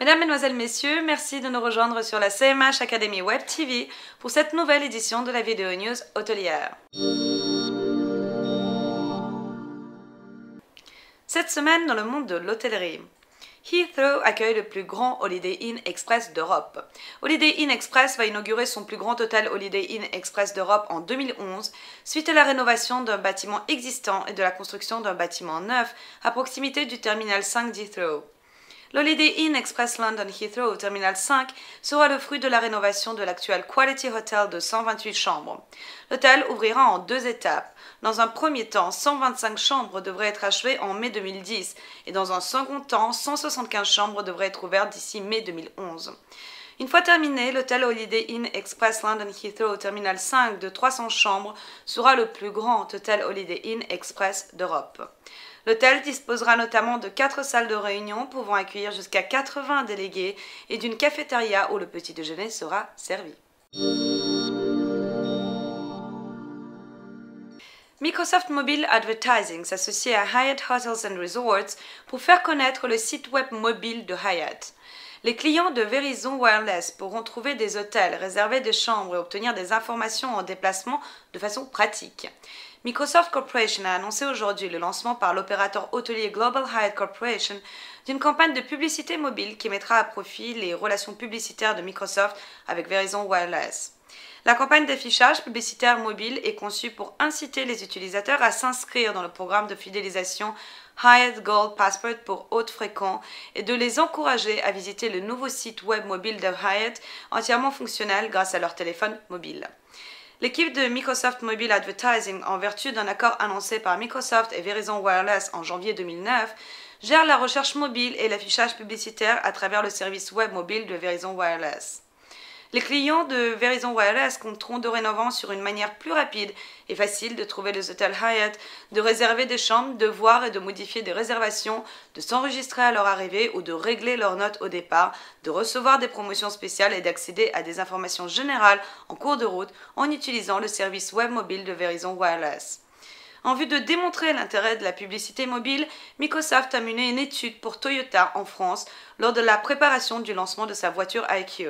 Mesdames, Mesdemoiselles, Messieurs, merci de nous rejoindre sur la CMH Academy Web TV pour cette nouvelle édition de la vidéo news hôtelière. Cette semaine dans le monde de l'hôtellerie. Heathrow accueille le plus grand Holiday Inn Express d'Europe. Holiday Inn Express va inaugurer son plus grand hôtel Holiday Inn Express d'Europe en 2011, suite à la rénovation d'un bâtiment existant et de la construction d'un bâtiment neuf à proximité du terminal 5 d'Heathrow. L'Holiday Inn Express London Heathrow au Terminal 5 sera le fruit de la rénovation de l'actuel Quality Hotel de 128 chambres. L'hôtel ouvrira en deux étapes. Dans un premier temps, 125 chambres devraient être achevées en mai 2010 et dans un second temps, 175 chambres devraient être ouvertes d'ici mai 2011. Une fois terminé, l'hôtel Holiday Inn Express London Heathrow Terminal 5 de 300 chambres sera le plus grand hôtel Holiday Inn Express d'Europe. L'hôtel disposera notamment de quatre salles de réunion pouvant accueillir jusqu'à 80 délégués et d'une cafétéria où le petit déjeuner sera servi. Microsoft Mobile Advertising s'associe à Hyatt Hotels and Resorts pour faire connaître le site web mobile de Hyatt. Les clients de Verizon Wireless pourront trouver des hôtels, réserver des chambres et obtenir des informations en déplacement de façon pratique. Microsoft Corporation a annoncé aujourd'hui le lancement par l'opérateur hôtelier Global Hyatt Corporation d'une campagne de publicité mobile qui mettra à profit les relations publicitaires de Microsoft avec Verizon Wireless. La campagne d'affichage publicitaire mobile est conçue pour inciter les utilisateurs à s'inscrire dans le programme de fidélisation Hyatt Gold Passport pour haute fréquents et de les encourager à visiter le nouveau site web mobile de Hyatt entièrement fonctionnel grâce à leur téléphone mobile. L'équipe de Microsoft Mobile Advertising, en vertu d'un accord annoncé par Microsoft et Verizon Wireless en janvier 2009, gère la recherche mobile et l'affichage publicitaire à travers le service web mobile de Verizon Wireless. Les clients de Verizon Wireless compteront dorénavant sur une manière plus rapide et facile de trouver les hôtels Hyatt, de réserver des chambres, de voir et de modifier des réservations, de s'enregistrer à leur arrivée ou de régler leurs notes au départ, de recevoir des promotions spéciales et d'accéder à des informations générales en cours de route en utilisant le service web mobile de Verizon Wireless. En vue de démontrer l'intérêt de la publicité mobile, Microsoft a mené une étude pour Toyota en France lors de la préparation du lancement de sa voiture IQ.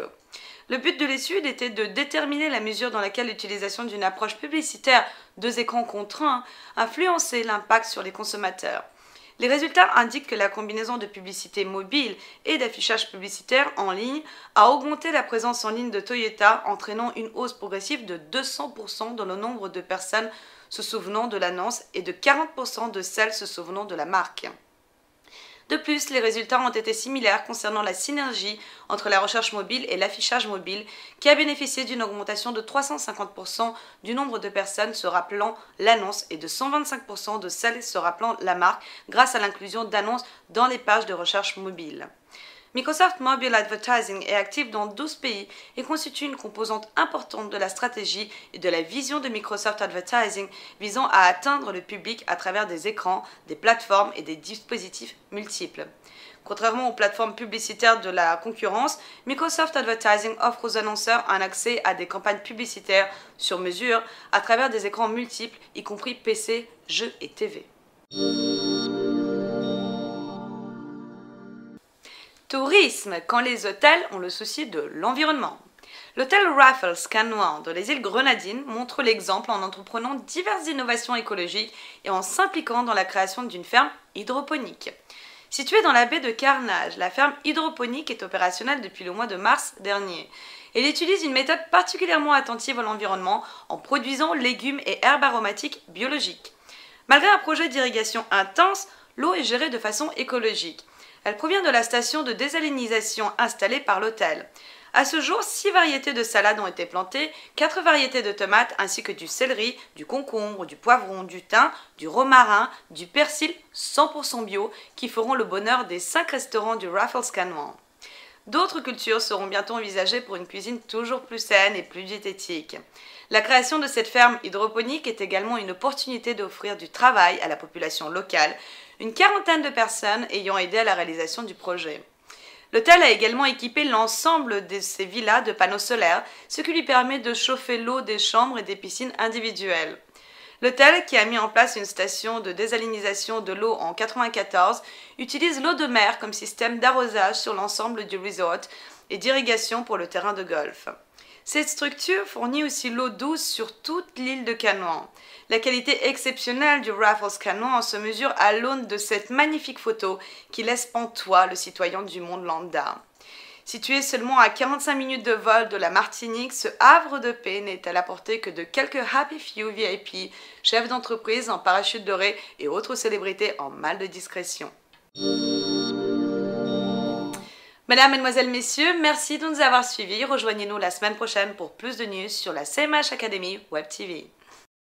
Le but de l'étude était de déterminer la mesure dans laquelle l'utilisation d'une approche publicitaire deux écrans contre un influençait l'impact sur les consommateurs. Les résultats indiquent que la combinaison de publicité mobile et d'affichage publicitaire en ligne a augmenté la présence en ligne de Toyota, entraînant une hausse progressive de 200% dans le nombre de personnes se souvenant de l'annonce et de 40% de celles se souvenant de la marque. De plus, les résultats ont été similaires concernant la synergie entre la recherche mobile et l'affichage mobile, qui a bénéficié d'une augmentation de 350% du nombre de personnes se rappelant l'annonce et de 125% de celles se rappelant la marque grâce à l'inclusion d'annonces dans les pages de recherche mobile. Microsoft Mobile Advertising est actif dans 12 pays et constitue une composante importante de la stratégie et de la vision de Microsoft Advertising visant à atteindre le public à travers des écrans, des plateformes et des dispositifs multiples. Contrairement aux plateformes publicitaires de la concurrence, Microsoft Advertising offre aux annonceurs un accès à des campagnes publicitaires sur mesure à travers des écrans multiples, y compris PC, jeux et TV. Tourisme, quand les hôtels ont le souci de l'environnement. L'hôtel Raffles Canois de les îles Grenadines montre l'exemple en entreprenant diverses innovations écologiques et en s'impliquant dans la création d'une ferme hydroponique. Située dans la baie de Carnage, la ferme hydroponique est opérationnelle depuis le mois de mars dernier. Elle utilise une méthode particulièrement attentive à l'environnement en produisant légumes et herbes aromatiques biologiques. Malgré un projet d'irrigation intense, l'eau est gérée de façon écologique. Elle provient de la station de désalinisation installée par l'hôtel. À ce jour, 6 variétés de salades ont été plantées, 4 variétés de tomates ainsi que du céleri, du concombre, du poivron, du thym, du romarin, du persil 100% bio qui feront le bonheur des 5 restaurants du Raffles Canoan. D'autres cultures seront bientôt envisagées pour une cuisine toujours plus saine et plus diététique. La création de cette ferme hydroponique est également une opportunité d'offrir du travail à la population locale, une quarantaine de personnes ayant aidé à la réalisation du projet. L'hôtel a également équipé l'ensemble de ses villas de panneaux solaires, ce qui lui permet de chauffer l'eau des chambres et des piscines individuelles. L'hôtel, qui a mis en place une station de désalinisation de l'eau en 1994, utilise l'eau de mer comme système d'arrosage sur l'ensemble du resort et d'irrigation pour le terrain de golf. Cette structure fournit aussi l'eau douce sur toute l'île de Canouan. La qualité exceptionnelle du Raffles Canouan se mesure à l'aune de cette magnifique photo qui laisse pantois le citoyen du monde lambda. Situé seulement à 45 minutes de vol de la Martinique, ce havre de paix n'est à la portée que de quelques Happy Few VIP, chefs d'entreprise en parachute doré et autres célébrités en mal de discrétion. Mesdames, Mesdemoiselles, Messieurs, merci de nous avoir suivis. Rejoignez-nous la semaine prochaine pour plus de news sur la CMH Academy Web TV.